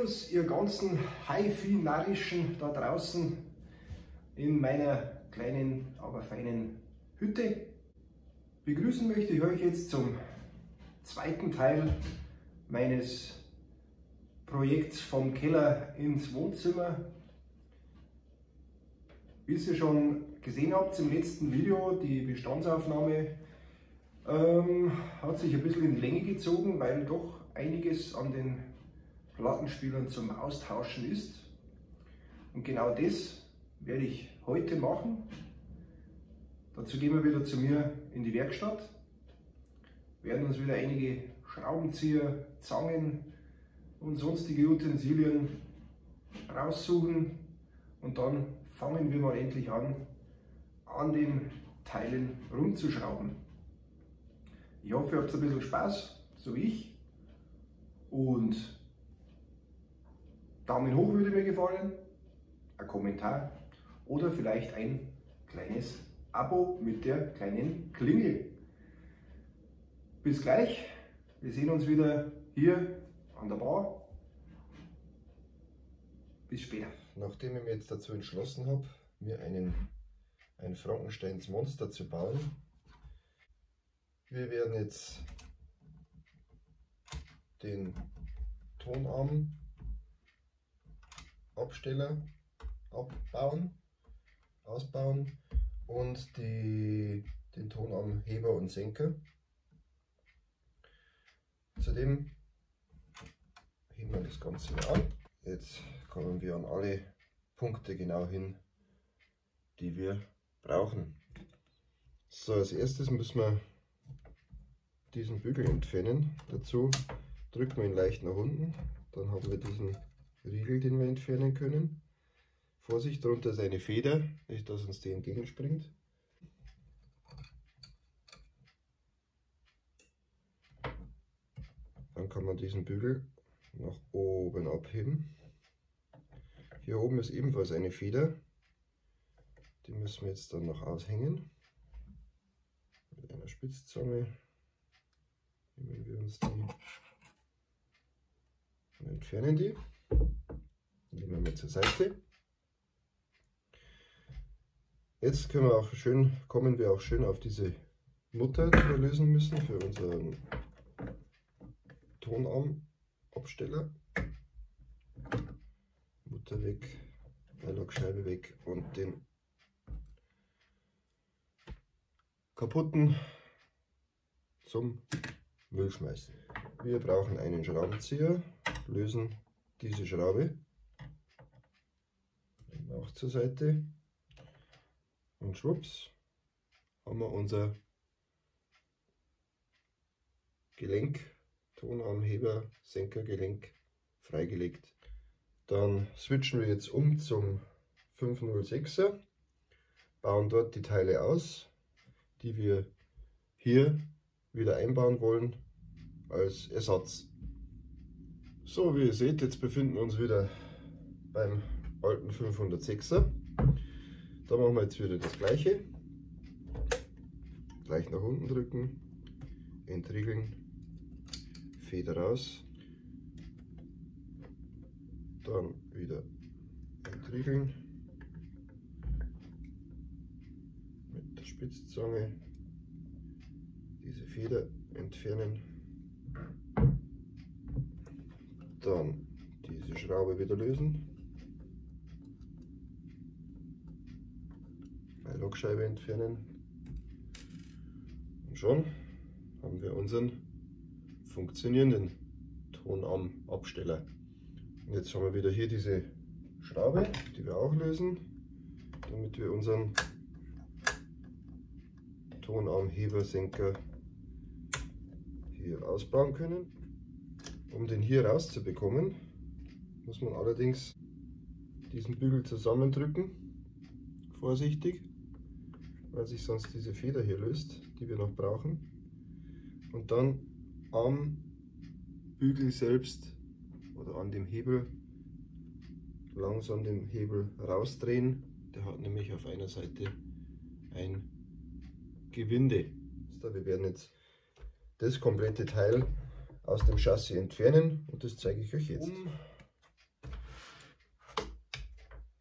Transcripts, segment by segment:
Servus, ihr ganzen Haifi-Narrischen da draußen in meiner kleinen, aber feinen Hütte. Begrüßen möchte ich euch jetzt zum zweiten Teil meines Projekts vom Keller ins Wohnzimmer. Wie ihr schon gesehen habt im letzten Video, die Bestandsaufnahme ähm, hat sich ein bisschen in Länge gezogen, weil doch einiges an den Plattenspielern zum Austauschen ist. Und genau das werde ich heute machen. Dazu gehen wir wieder zu mir in die Werkstatt, werden uns wieder einige Schraubenzieher, Zangen und sonstige Utensilien raussuchen und dann fangen wir mal endlich an, an den Teilen rumzuschrauben. Ich hoffe, ihr habt ein bisschen Spaß, so wie ich. Und Daumen hoch würde mir gefallen, ein Kommentar oder vielleicht ein kleines Abo mit der kleinen Klingel. Bis gleich, wir sehen uns wieder hier an der Bar. Bis später. Nachdem ich mich jetzt dazu entschlossen habe, mir einen, ein Frankensteins Monster zu bauen, wir werden jetzt den Tonarm Absteller abbauen, ausbauen und die, den Tonarm Heber und Senker. Zudem heben wir das Ganze wieder an. Jetzt kommen wir an alle Punkte genau hin, die wir brauchen. So, als erstes müssen wir diesen Bügel entfernen. Dazu drücken wir ihn leicht nach unten. Dann haben wir diesen Riegel, den wir entfernen können. Vorsicht, darunter ist eine Feder, nicht dass uns die entgegenspringt. Dann kann man diesen Bügel nach oben abheben. Hier oben ist ebenfalls eine Feder. Die müssen wir jetzt dann noch aushängen. Mit einer Spitzzange nehmen wir uns die und entfernen die. Nehmen wir zur Seite. Jetzt können wir auch schön, kommen wir auch schön auf diese Mutter, die wir lösen müssen für unseren Tonarmabsteller. Mutter weg, Beilaugscheibe weg und den kaputten zum Müll schmeißen. Wir brauchen einen Schraubenzieher, lösen diese Schraube auch zur Seite und schwupps haben wir unser Gelenk, Tonarmheber, Senkergelenk freigelegt. Dann switchen wir jetzt um zum 506er, bauen dort die Teile aus, die wir hier wieder einbauen wollen als Ersatz. So, wie ihr seht, jetzt befinden wir uns wieder beim alten 506er. Da machen wir jetzt wieder das gleiche. Gleich nach unten drücken, entriegeln, Feder raus, dann wieder entriegeln mit der Spitzzange diese Feder entfernen dann diese Schraube wieder lösen. Bei Lokscheibe entfernen. Und schon haben wir unseren funktionierenden Tonarmabsteller. Und jetzt haben wir wieder hier diese Schraube, die wir auch lösen, damit wir unseren Tonarmhebersenker hier ausbauen können. Um den hier rauszubekommen, muss man allerdings diesen Bügel zusammendrücken, vorsichtig, weil sich sonst diese Feder hier löst, die wir noch brauchen. Und dann am Bügel selbst oder an dem Hebel langsam den Hebel rausdrehen. Der hat nämlich auf einer Seite ein Gewinde. Wir werden jetzt das komplette Teil aus dem Chassis entfernen und das zeige ich euch jetzt. Um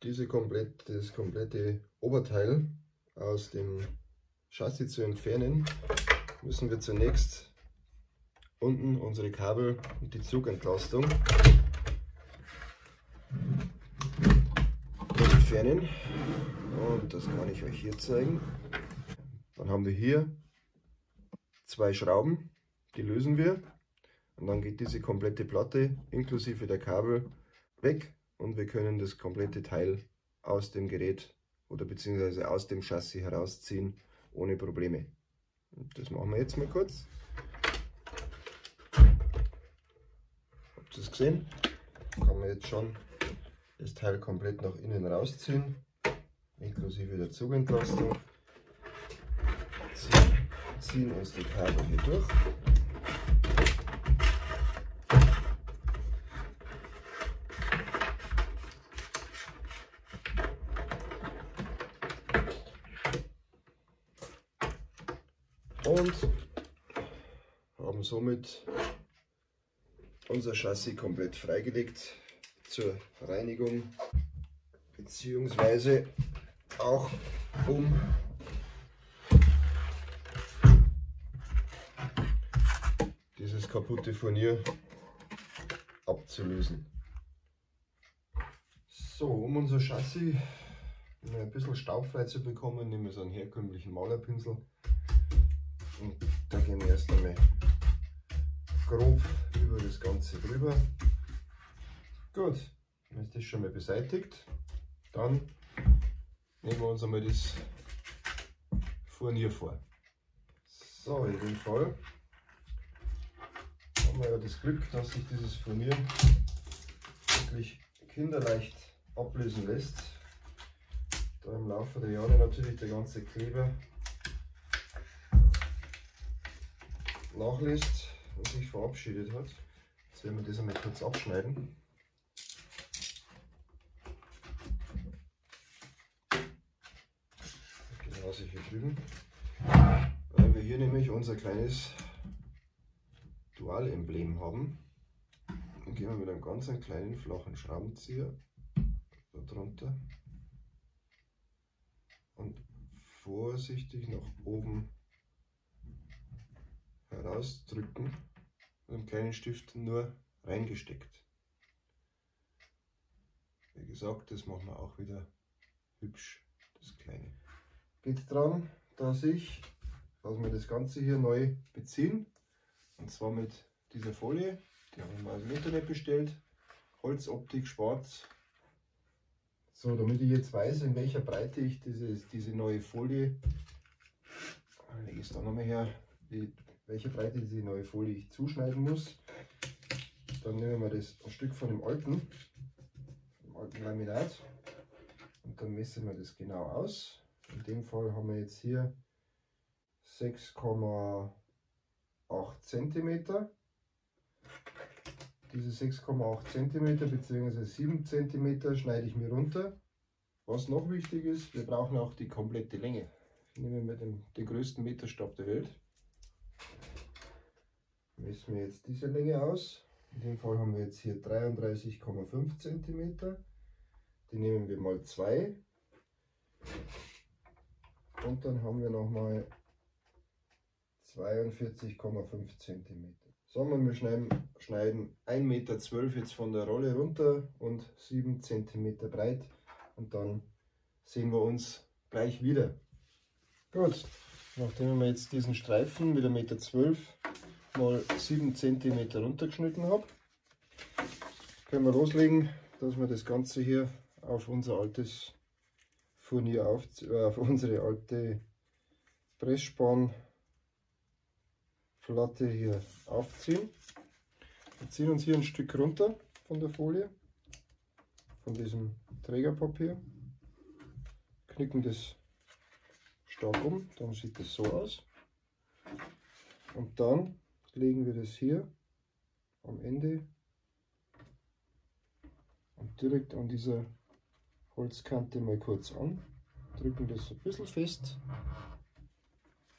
diese komplett, das komplette Oberteil aus dem Chassis zu entfernen, müssen wir zunächst unten unsere Kabel und die Zugentlastung entfernen. Und das kann ich euch hier zeigen. Dann haben wir hier zwei Schrauben, die lösen wir. Und dann geht diese komplette Platte inklusive der Kabel weg und wir können das komplette Teil aus dem Gerät oder beziehungsweise aus dem Chassis herausziehen ohne Probleme. Und das machen wir jetzt mal kurz. Habt ihr es gesehen? Kann man jetzt schon das Teil komplett nach innen rausziehen, inklusive der Zugentlastung. Ziehen, ziehen uns die Kabel hier durch. Und haben somit unser Chassis komplett freigelegt zur Reinigung beziehungsweise auch um dieses kaputte Furnier abzulösen. So, um unser Chassis ein bisschen staubfrei zu bekommen, nehmen wir so einen herkömmlichen Malerpinsel gehen wir erst einmal grob über das Ganze drüber. Gut, dann ist das schon mal beseitigt. Dann nehmen wir uns einmal das Furnier vor. So, in dem Fall haben wir ja das Glück, dass sich dieses Furnier wirklich kinderleicht ablösen lässt. Da im Laufe der Jahre natürlich der ganze Kleber nachlässt und sich verabschiedet hat. Jetzt werden wir das einmal kurz abschneiden. Genauso hier drüben. Weil wir hier nämlich unser kleines Dualemblem haben. Dann gehen wir mit einem ganz kleinen flachen Schraubenzieher da drunter und vorsichtig nach oben herausdrücken und einen kleinen Stift nur reingesteckt. Wie gesagt, das machen wir auch wieder hübsch, das kleine. Geht daran, dass ich, dass wir das Ganze hier neu beziehen. Und zwar mit dieser Folie, die haben wir aus dem Internet bestellt. Holzoptik schwarz. So, damit ich jetzt weiß, in welcher Breite ich diese, diese neue Folie, lege ich es da nochmal her, die welche Breite diese neue Folie ich zuschneiden muss. Dann nehmen wir das ein Stück von dem alten, dem alten Laminat und dann messen wir das genau aus. In dem Fall haben wir jetzt hier 6,8 cm. Diese 6,8 cm bzw. 7 cm schneide ich mir runter. Was noch wichtig ist, wir brauchen auch die komplette Länge. Ich nehme mir den, den größten Meterstab der Welt messen wir jetzt diese Länge aus. In dem Fall haben wir jetzt hier 33,5 cm. Die nehmen wir mal 2. Und dann haben wir nochmal 42,5 cm. Sagen wir, schneiden, schneiden 1,12 Meter jetzt von der Rolle runter und 7 cm breit. Und dann sehen wir uns gleich wieder. Gut, nachdem wir jetzt diesen Streifen mit 1,12 Meter mal 7 cm runtergeschnitten habe, können wir loslegen, dass wir das Ganze hier auf unser altes Furnier auf, äh, auf unsere alte Pressspanplatte hier aufziehen. Wir ziehen uns hier ein Stück runter von der Folie, von diesem Trägerpapier, knicken das stark um, dann sieht das so aus. Und dann legen wir das hier am Ende und direkt an dieser Holzkante mal kurz an, drücken das ein bisschen fest.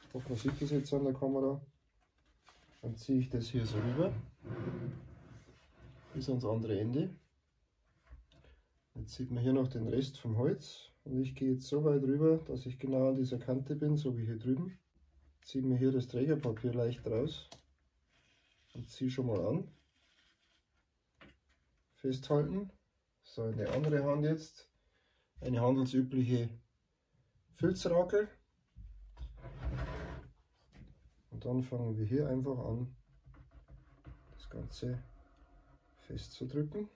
Ich hoffe, man sieht das jetzt an der Kamera. Dann ziehe ich das hier so rüber bis ans andere Ende. Jetzt sieht man hier noch den Rest vom Holz und ich gehe jetzt so weit rüber, dass ich genau an dieser Kante bin, so wie hier drüben. Ziehe mir hier das Trägerpapier leicht raus und ziehe schon mal an. Festhalten. So, eine andere Hand jetzt. Eine handelsübliche Filzrakel. Und dann fangen wir hier einfach an, das Ganze festzudrücken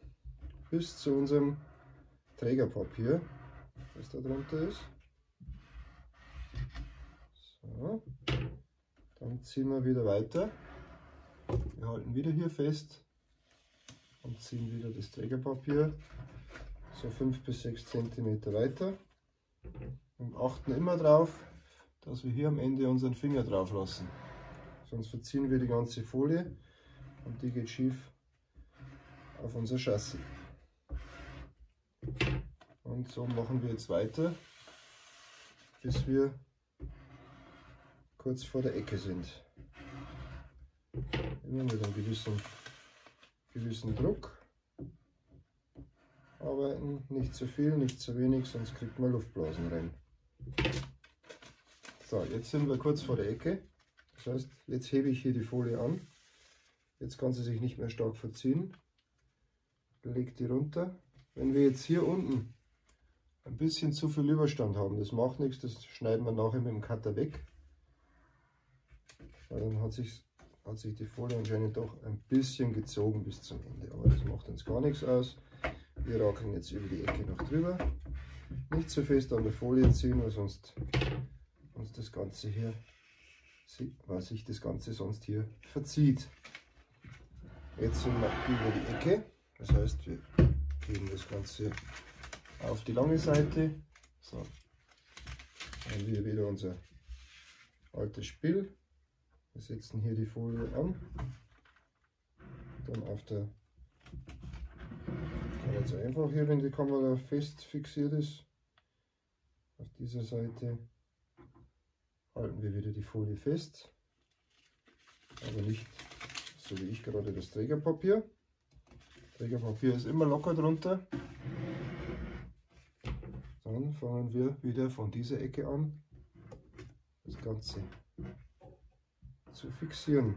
bis zu unserem Trägerpapier, das da drunter ist. So. Dann ziehen wir wieder weiter. Wir halten wieder hier fest und ziehen wieder das Trägerpapier so 5 bis 6 cm weiter und achten immer darauf, dass wir hier am Ende unseren Finger drauf lassen. Sonst verziehen wir die ganze Folie und die geht schief auf unser Chassis. Und so machen wir jetzt weiter, bis wir kurz vor der Ecke sind. Immer mit einem gewissen, gewissen Druck arbeiten, nicht zu viel, nicht zu wenig, sonst kriegt man Luftblasen rein. So, jetzt sind wir kurz vor der Ecke. Das heißt, jetzt hebe ich hier die Folie an. Jetzt kann sie sich nicht mehr stark verziehen. Lege die runter. Wenn wir jetzt hier unten ein bisschen zu viel Überstand haben, das macht nichts, das schneiden wir nachher mit dem Cutter weg. Weil dann hat sich, hat sich die Folie anscheinend doch ein bisschen gezogen bis zum Ende. Aber das macht uns gar nichts aus. Wir rakeln jetzt über die Ecke noch drüber. Nicht zu fest an der Folie ziehen, weil sonst uns das Ganze hier, weil sich das Ganze sonst hier verzieht. Jetzt sind wir über die Ecke. Das heißt, wir geben das Ganze auf die lange Seite. So. Dann haben wir wieder unser altes Spiel. Wir setzen hier die Folie an. Dann auf der ganz einfach hier, wenn die Kamera fest fixiert ist. Auf dieser Seite halten wir wieder die Folie fest, aber nicht so wie ich gerade das Trägerpapier. Trägerpapier ist immer locker drunter. Dann fangen wir wieder von dieser Ecke an, das Ganze zu fixieren.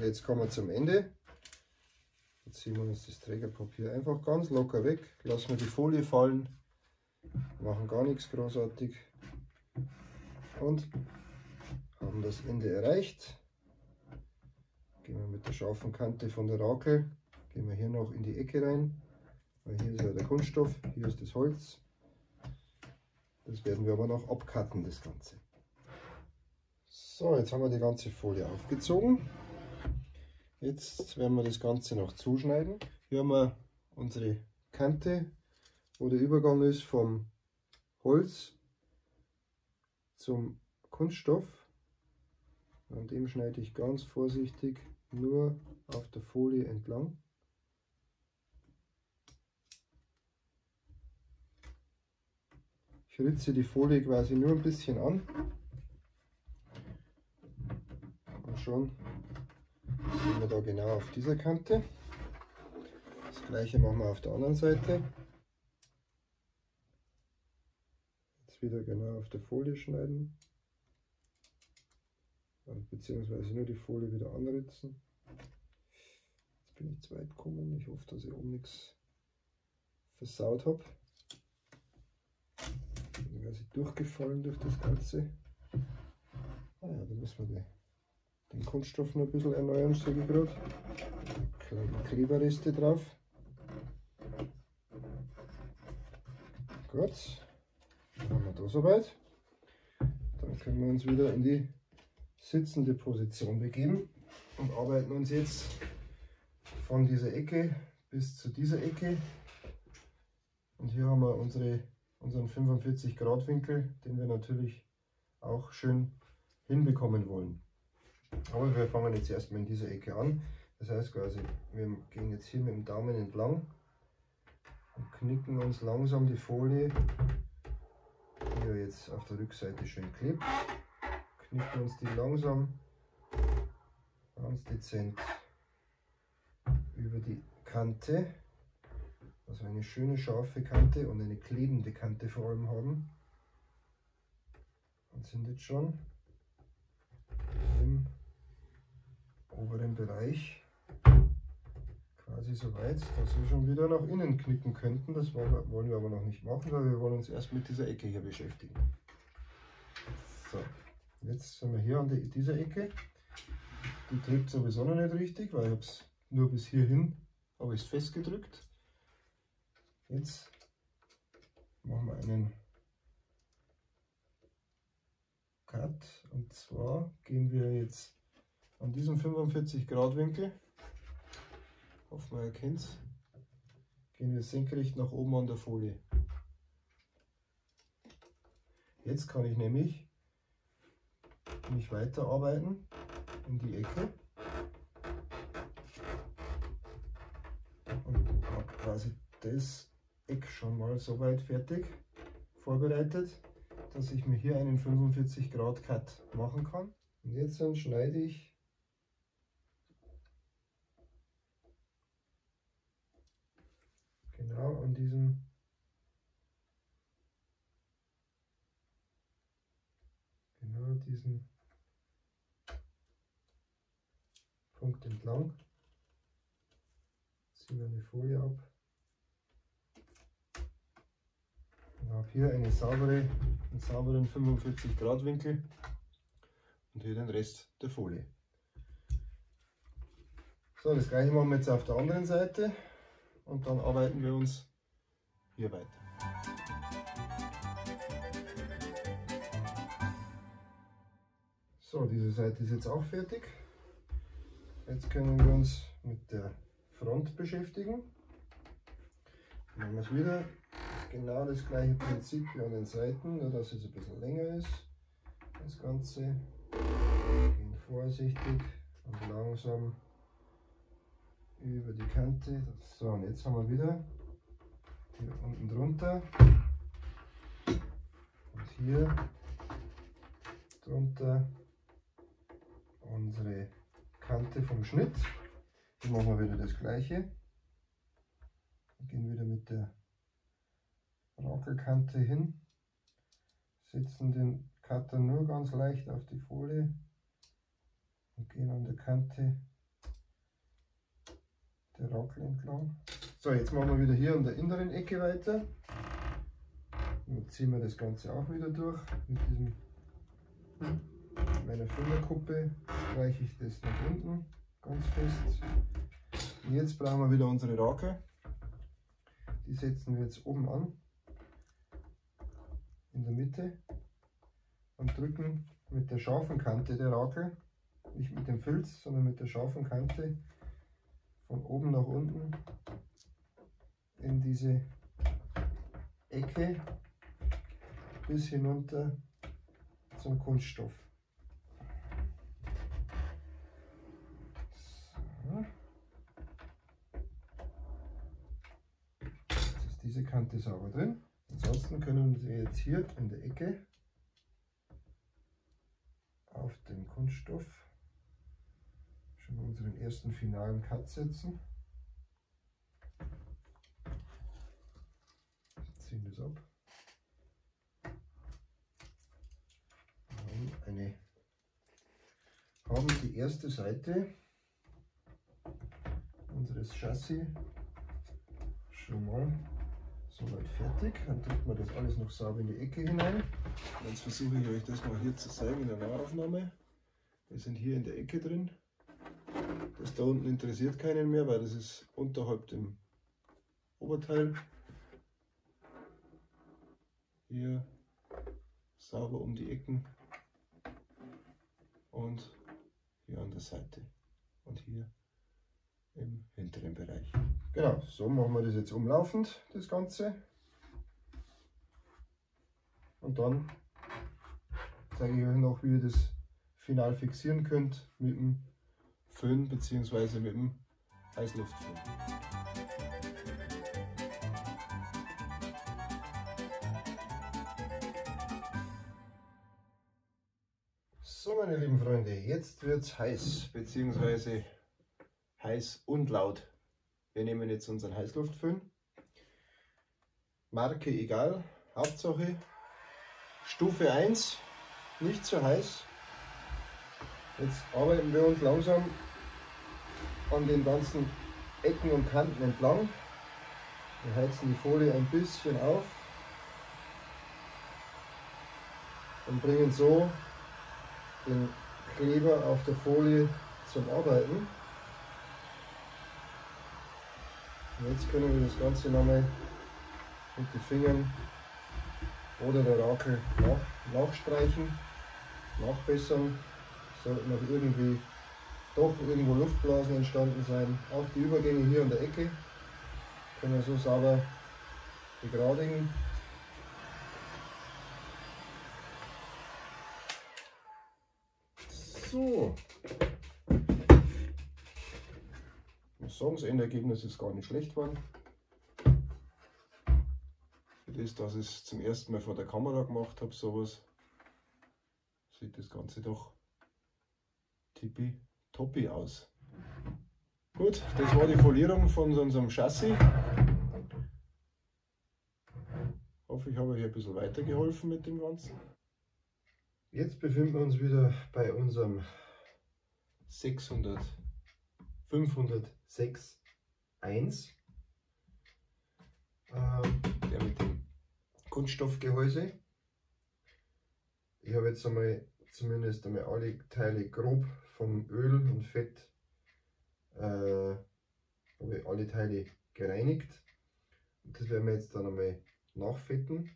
Jetzt kommen wir zum Ende. Jetzt ziehen wir uns das Trägerpapier einfach ganz locker weg, lassen wir die Folie fallen, machen gar nichts großartig und haben das Ende erreicht. Gehen wir mit der scharfen Kante von der Rakel, gehen wir hier noch in die Ecke rein, weil hier ist ja der Kunststoff, hier ist das Holz. Das werden wir aber noch abcutten, das Ganze. So, jetzt haben wir die ganze Folie aufgezogen. Jetzt werden wir das Ganze noch zuschneiden. Hier haben wir unsere Kante, wo der Übergang ist vom Holz zum Kunststoff. An dem schneide ich ganz vorsichtig nur auf der Folie entlang. Ich ritze die Folie quasi nur ein bisschen an und schon sind wir da genau auf dieser Kante. Das gleiche machen wir auf der anderen Seite. Jetzt wieder genau auf der Folie schneiden. Beziehungsweise nur die Folie wieder anritzen. Jetzt bin ich zu weit gekommen. Ich hoffe, dass ich oben nichts versaut habe. Bin quasi durchgefallen durch das Ganze. Ah ja, da müssen wir die, den Kunststoff noch ein bisschen erneuern, sage ich gerade. Kleine Kleberreste drauf. Gut, dann haben wir da soweit. Dann können wir uns wieder in die sitzende Position begeben und arbeiten uns jetzt von dieser Ecke bis zu dieser Ecke. Und hier haben wir unsere, unseren 45 Grad Winkel, den wir natürlich auch schön hinbekommen wollen. Aber wir fangen jetzt erstmal in dieser Ecke an. Das heißt quasi, wir gehen jetzt hier mit dem Daumen entlang und knicken uns langsam die Folie, die ja jetzt auf der Rückseite schön klebt, knicken uns die langsam ganz dezent über die Kante, also eine schöne scharfe Kante und eine klebende Kante vor allem haben und sind jetzt schon im oberen Bereich quasi so weit, dass wir schon wieder nach innen knicken könnten. Das wollen wir aber noch nicht machen, weil wir wollen uns erst mit dieser Ecke hier beschäftigen. So, jetzt sind wir hier an die, dieser Ecke. Die drückt sowieso noch nicht richtig, weil ich habe es nur bis hierhin ich es festgedrückt. Jetzt machen wir einen Cut und zwar gehen wir jetzt an diesem 45 Grad Winkel, hoffen man erkennt gehen wir senkrecht nach oben an der Folie. Jetzt kann ich nämlich mich weiterarbeiten in die Ecke und habe quasi das Eck schon mal soweit fertig vorbereitet, dass ich mir hier einen 45 Grad Cut machen kann. Und jetzt dann schneide ich genau an diesem genau diesen Punkt entlang. Ziehen wir eine Folie ab. Ich habe hier eine saubere, einen sauberen 45 Grad Winkel und hier den Rest der Folie. So, das gleiche machen wir jetzt auf der anderen Seite und dann arbeiten wir uns hier weiter. So, diese Seite ist jetzt auch fertig. Jetzt können wir uns mit der Front beschäftigen. Machen wir es wieder genau das gleiche Prinzip wie an den Seiten, nur dass es ein bisschen länger ist. Das Ganze. Gehen vorsichtig und langsam über die Kante. So, und jetzt haben wir wieder hier unten drunter und hier drunter unsere Kante vom Schnitt. Hier machen wir wieder das gleiche. Wir gehen wieder mit der Rakelkante hin, setzen den Cutter nur ganz leicht auf die Folie und gehen an der Kante der Rakel entlang. So, jetzt machen wir wieder hier an der inneren Ecke weiter. Jetzt ziehen wir das Ganze auch wieder durch. Mit diesem meiner Fingerkuppe streiche ich das nach unten ganz fest. Und jetzt brauchen wir wieder unsere Rakel. Die setzen wir jetzt oben an in der Mitte und drücken mit der scharfen Kante der Rakel, nicht mit dem Filz, sondern mit der scharfen Kante von oben nach unten in diese Ecke bis hinunter zum Kunststoff. Jetzt ist diese Kante sauber drin. Ansonsten können wir jetzt hier in der Ecke auf den Kunststoff schon unseren ersten finalen Cut setzen. Ziehen das ab. Haben, eine, haben die erste Seite unseres Chassis schon mal Soweit fertig. Dann drückt man das alles noch sauber in die Ecke hinein. Jetzt versuche ich euch das mal hier zu zeigen in der Nahaufnahme. Die sind hier in der Ecke drin. Das da unten interessiert keinen mehr, weil das ist unterhalb dem Oberteil. Hier sauber um die Ecken und hier an der Seite und hier im hinteren Bereich. Genau, so machen wir das jetzt umlaufend, das Ganze. Und dann zeige ich euch noch, wie ihr das final fixieren könnt mit dem Föhn bzw. mit dem Heißluftföhn. So meine lieben Freunde, jetzt wird es heiß bzw. heiß und laut. Wir nehmen jetzt unseren Heißluftföhn. Marke egal, Hauptsache Stufe 1, nicht zu heiß. Jetzt arbeiten wir uns langsam an den ganzen Ecken und Kanten entlang. Wir heizen die Folie ein bisschen auf und bringen so den Kleber auf der Folie zum Arbeiten. Und jetzt können wir das Ganze nochmal mit den Fingern oder der Rakel nach, nachstreichen, nachbessern. Sollten noch irgendwie doch irgendwo Luftblasen entstanden sein. Auch die Übergänge hier an der Ecke können wir so sauber begradigen. So. Ich muss sagen, das Endergebnis ist gar nicht schlecht geworden. Für das, dass ich es zum ersten Mal vor der Kamera gemacht habe, sowas, sieht das Ganze doch tippi toppi aus. Gut, das war die Folierung von unserem Chassis. Hoffe, ich habe euch ein bisschen weitergeholfen mit dem Ganzen. Jetzt befinden wir uns wieder bei unserem 600 506 1 ähm, der mit dem Kunststoffgehäuse. Ich habe jetzt einmal zumindest einmal alle Teile grob vom Öl und Fett äh, habe ich alle Teile gereinigt. Und das werden wir jetzt dann einmal nachfetten.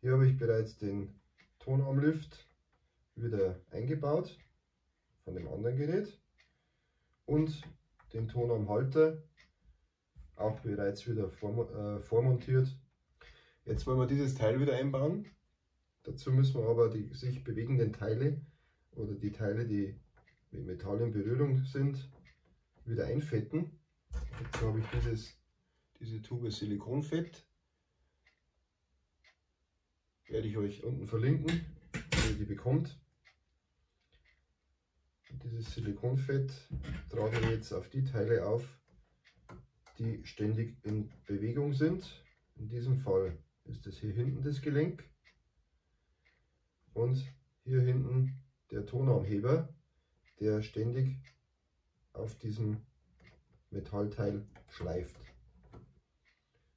Hier habe ich bereits den Tonarmlift wieder eingebaut von dem anderen Gerät und den Tonarmhalter auch bereits wieder äh, vormontiert. Jetzt wollen wir dieses Teil wieder einbauen. Dazu müssen wir aber die sich bewegenden Teile oder die Teile, die mit Metall in Berührung sind, wieder einfetten. Dazu habe ich dieses, diese Tube Silikonfett. Werde ich euch unten verlinken, wie ihr die bekommt. Und dieses Silikonfett trage ich jetzt auf die Teile auf, die ständig in Bewegung sind. In diesem Fall ist es hier hinten das Gelenk und hier hinten der Tonarmheber, der ständig auf diesem Metallteil schleift.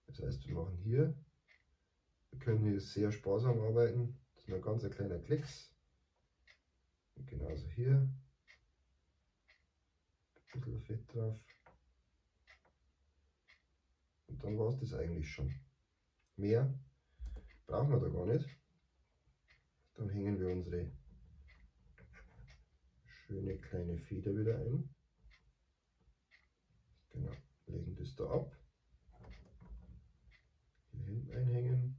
Das heißt, wir machen hier, wir können hier sehr sparsam arbeiten, das ist ein ganz kleiner Klecks. Und genauso hier, ein bisschen Fett drauf. Und dann war es das eigentlich schon. Mehr brauchen wir da gar nicht. Dann hängen wir unsere schöne kleine Feder wieder ein. Genau, legen das da ab. Hier hinten einhängen.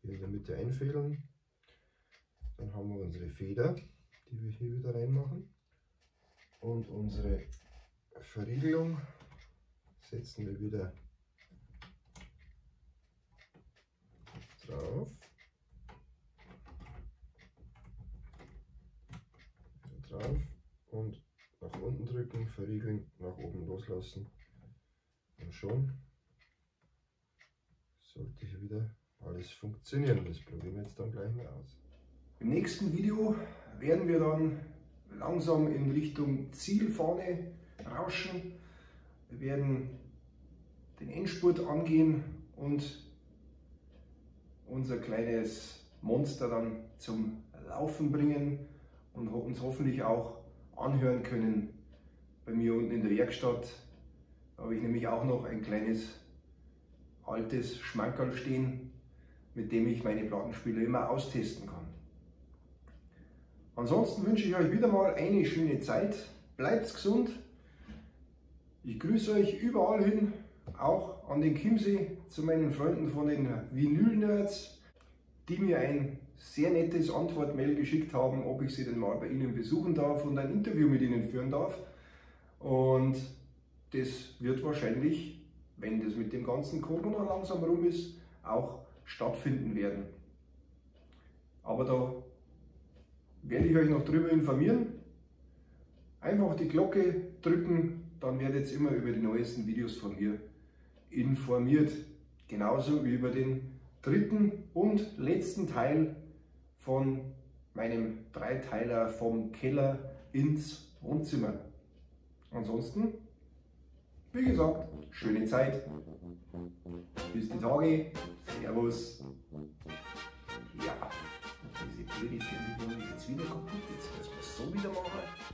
Hier in der Mitte einfädeln. Dann haben wir unsere Feder, die wir hier wieder reinmachen. Und unsere Verriegelung setzen wir wieder drauf. Drauf und nach unten drücken, verriegeln, nach oben loslassen und schon sollte hier wieder alles funktionieren. Das probieren wir jetzt dann gleich mal aus. Im nächsten Video werden wir dann langsam in Richtung Zielfahne rauschen. Wir werden den Endspurt angehen und unser kleines Monster dann zum Laufen bringen und uns hoffentlich auch anhören können bei mir unten in der Werkstatt. Da habe ich nämlich auch noch ein kleines altes Schmankerl stehen, mit dem ich meine Plattenspieler immer austesten kann. Ansonsten wünsche ich euch wieder mal eine schöne Zeit. Bleibt gesund. Ich grüße euch überall hin, auch an den Chiemsee zu meinen Freunden von den Vinyl-Nerds, die mir ein sehr nettes Antwortmail geschickt haben, ob ich sie denn mal bei ihnen besuchen darf und ein Interview mit ihnen führen darf. Und das wird wahrscheinlich, wenn das mit dem ganzen Corona langsam rum ist, auch stattfinden werden. Aber da werde ich euch noch darüber informieren. Einfach die Glocke drücken, dann werdet ihr immer über die neuesten Videos von mir informiert. Genauso wie über den dritten und letzten Teil von meinem Dreiteiler vom Keller ins Wohnzimmer. Ansonsten, wie gesagt, schöne Zeit. Bis die Tage. Servus. Ja, diese blöde Fernbedienung ist jetzt wieder kaputt. Jetzt müssen wir es so wieder machen.